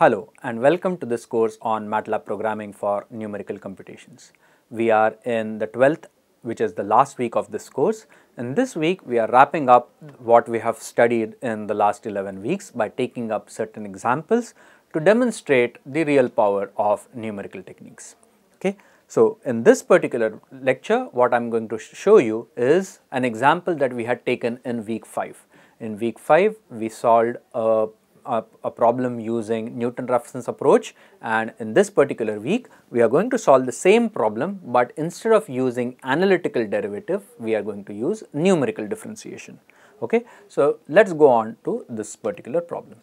Hello and welcome to this course on MATLAB programming for numerical computations. We are in the 12th which is the last week of this course. In this week we are wrapping up what we have studied in the last 11 weeks by taking up certain examples to demonstrate the real power of numerical techniques. Okay. So, in this particular lecture what I am going to show you is an example that we had taken in week 5. In week 5 we solved a a, a, problem using Newton-Raphson's approach and in this particular week we are going to solve the same problem but instead of using analytical derivative we are going to use numerical differentiation. Okay. So, let us go on to this particular problem.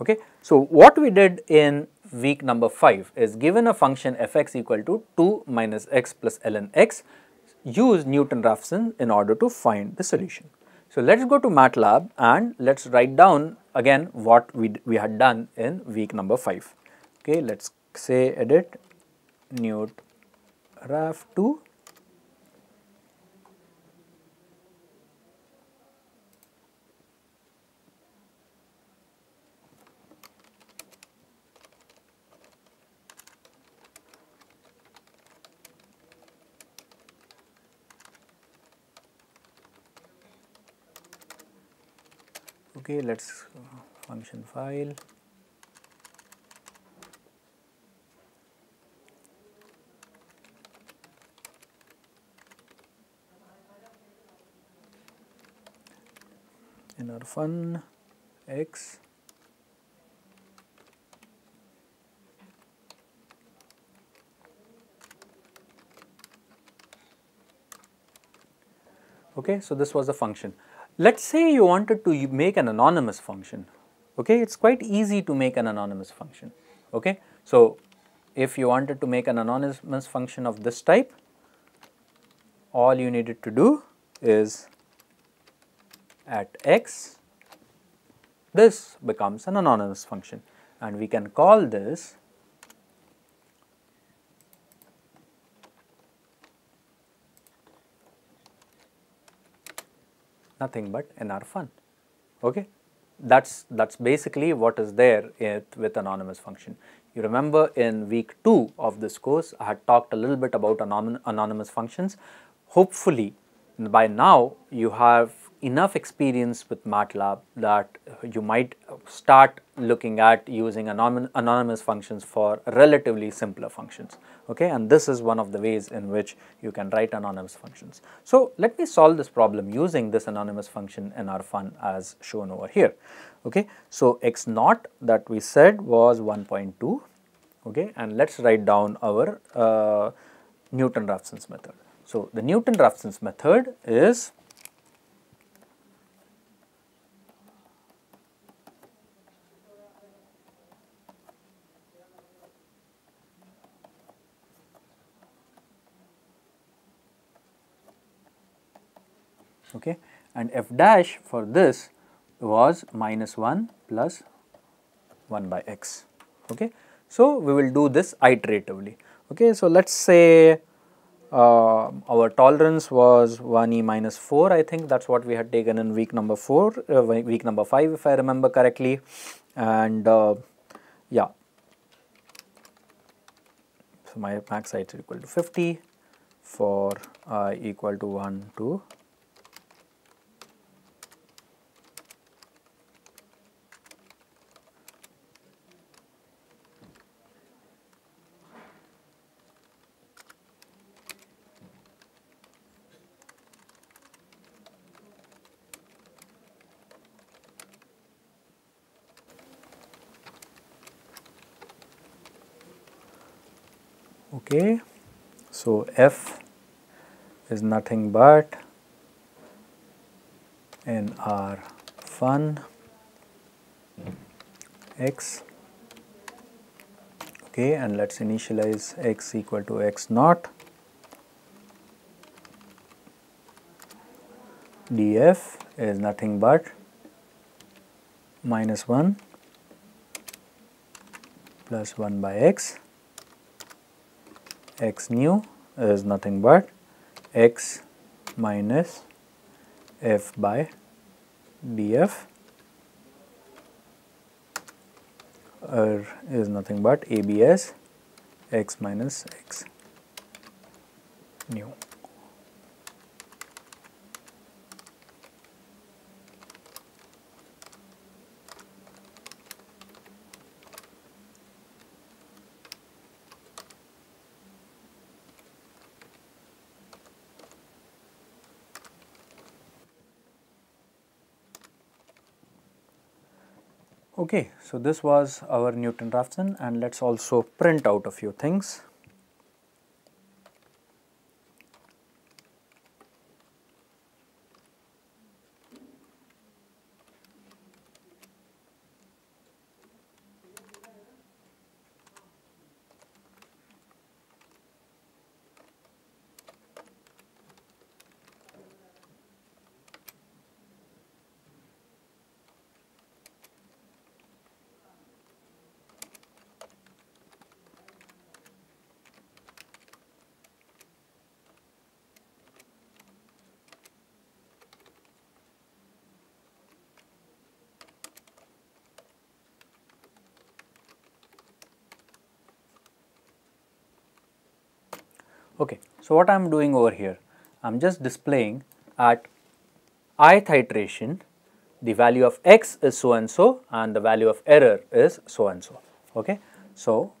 Okay. So, what we did in week number 5 is given a function fx equal to 2 minus x plus ln x use Newton-Raphson in order to find the solution. So, let us go to MATLAB and let us write down again what we, we had done in week number 5. Okay, let us say edit newt raf 2 okay let's uh, function file. NR fun x. Okay so this was the function let us say you wanted to make an anonymous function, okay, it is quite easy to make an anonymous function, okay. So, if you wanted to make an anonymous function of this type, all you needed to do is at x, this becomes an anonymous function and we can call this nothing but NR fun. Okay? That's, that's basically what is there with anonymous function. You remember in week 2 of this course, I had talked a little bit about anonymous functions. Hopefully, by now you have enough experience with MATLAB that you might start looking at using anonymous functions for relatively simpler functions okay and this is one of the ways in which you can write anonymous functions. So, let me solve this problem using this anonymous function NR fun as shown over here okay. So, x naught that we said was 1.2 okay and let us write down our uh, Newton-Raphson's method. So, the Newton-Raphson's method is okay and f dash for this was minus 1 plus 1 by x okay. So, we will do this iteratively okay. So, let us say uh, our tolerance was 1 e minus 4 I think that is what we had taken in week number 4 uh, week number 5 if I remember correctly and uh, yeah. So, my max height is equal to 50 for i equal to 1 to okay. So, f is nothing but NR fun. X. Okay and let us initialize x equal to x naught. Df is nothing but minus 1 plus 1 by x x nu is nothing but x minus f by df r is nothing but abs x minus x nu. Okay, so this was our Newton-Raphson and let us also print out a few things. Okay, so what I am doing over here, I am just displaying at ith iteration the value of x is so and so and the value of error is so and so. Okay. So,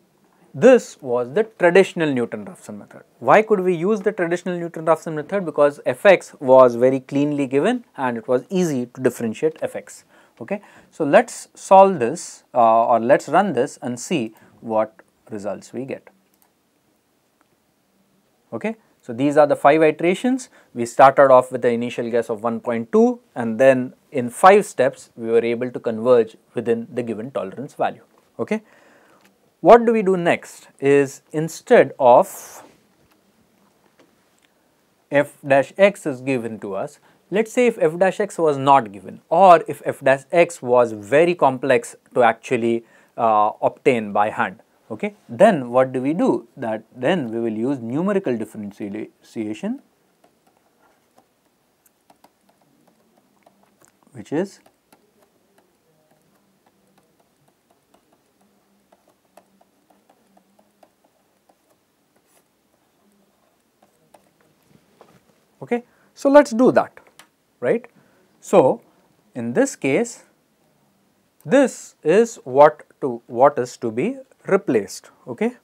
this was the traditional Newton-Raphson method. Why could we use the traditional Newton-Raphson method? Because fx was very cleanly given and it was easy to differentiate fx. Okay. So, let us solve this uh, or let us run this and see what results we get. Okay. So, these are the 5 iterations. We started off with the initial guess of 1.2 and then in 5 steps we were able to converge within the given tolerance value. Okay. What do we do next is instead of f dash x is given to us, let us say if f dash x was not given or if f dash x was very complex to actually uh, obtain by hand okay? Then what do we do? That then we will use numerical differentiation which is okay? So let's do that right? So in this case this is what to what is to be replaced. Okay.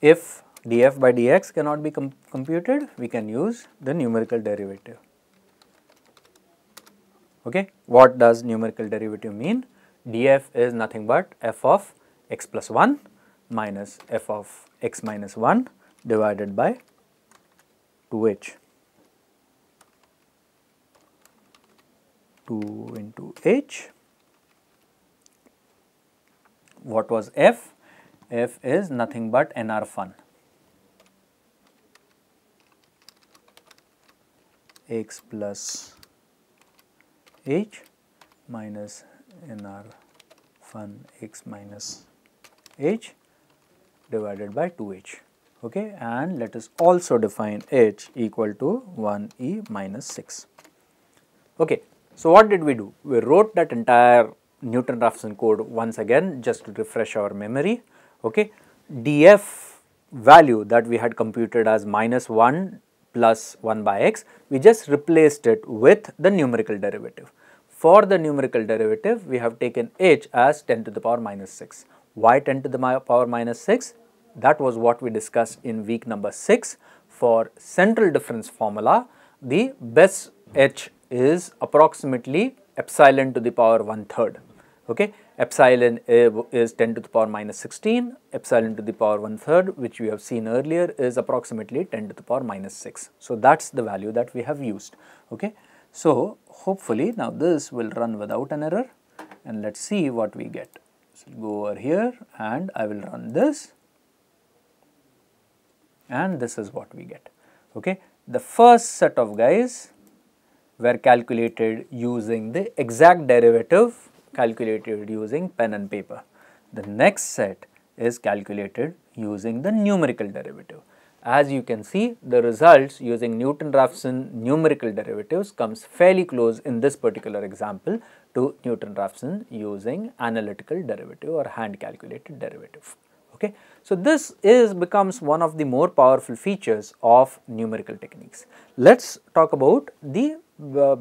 If df by dx cannot be com computed, we can use the numerical derivative. Okay. What does numerical derivative mean? df is nothing but f of x plus 1 minus f of x minus 1 divided by 2h. 2 into h. What was f? f is nothing but nr fun. X plus h minus nr fun x minus h divided by 2h okay and let us also define h equal to 1 e minus 6 okay so what did we do? We wrote that entire newton raphson code once again just to refresh our memory. Okay df value that we had computed as minus 1 plus 1 by x, we just replaced it with the numerical derivative. For the numerical derivative, we have taken h as 10 to the power minus 6. Why 10 to the power minus 6? That was what we discussed in week number 6. For central difference formula, the best h is approximately epsilon to the power 1 third. Okay epsilon is 10 to the power minus 16, epsilon to the power 1 third which we have seen earlier is approximately 10 to the power minus 6. So, that is the value that we have used. Okay. So, hopefully now this will run without an error and let us see what we get. So, go over here and I will run this. and this is what we get. Okay. The first set of guys were calculated using the exact derivative calculated using pen and paper. The next set is calculated using the numerical derivative. As you can see, the results using Newton-Raphson numerical derivatives comes fairly close in this particular example to Newton-Raphson using analytical derivative or hand calculated derivative. Okay. So, this is becomes one of the more powerful features of numerical techniques. Let us talk about the uh,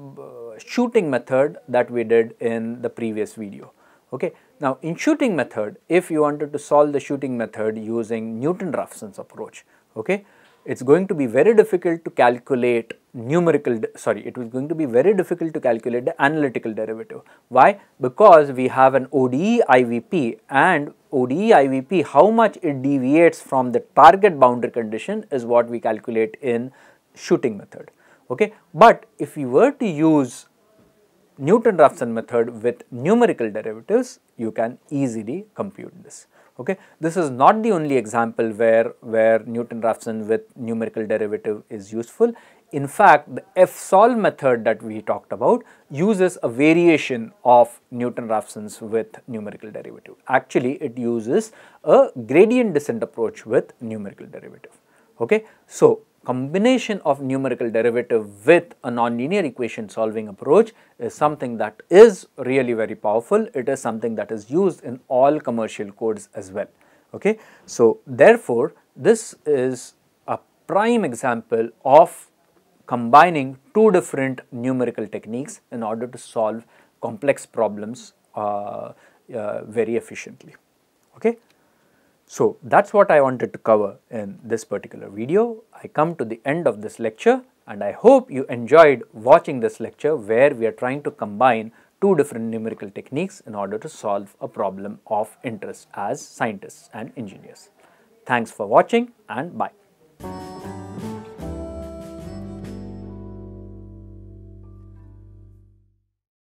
Uh, shooting method that we did in the previous video. Okay. Now, in shooting method, if you wanted to solve the shooting method using Newton-Raphson's approach, okay, it is going to be very difficult to calculate numerical, sorry, it was going to be very difficult to calculate the analytical derivative. Why? Because we have an ODE IVP and ODE IVP, how much it deviates from the target boundary condition is what we calculate in shooting method. Okay. But if we were to use Newton-Raphson method with numerical derivatives, you can easily compute this. Okay. This is not the only example where, where Newton-Raphson with numerical derivative is useful. In fact, the fsolve method that we talked about uses a variation of Newton-Raphson's with numerical derivative. Actually, it uses a gradient descent approach with numerical derivative. Okay. So, combination of numerical derivative with a nonlinear equation solving approach is something that is really very powerful. It is something that is used in all commercial codes as well. Okay. So, therefore, this is a prime example of combining two different numerical techniques in order to solve complex problems uh, uh, very efficiently. Okay. So, that is what I wanted to cover in this particular video. I come to the end of this lecture and I hope you enjoyed watching this lecture where we are trying to combine two different numerical techniques in order to solve a problem of interest as scientists and engineers. Thanks for watching and bye.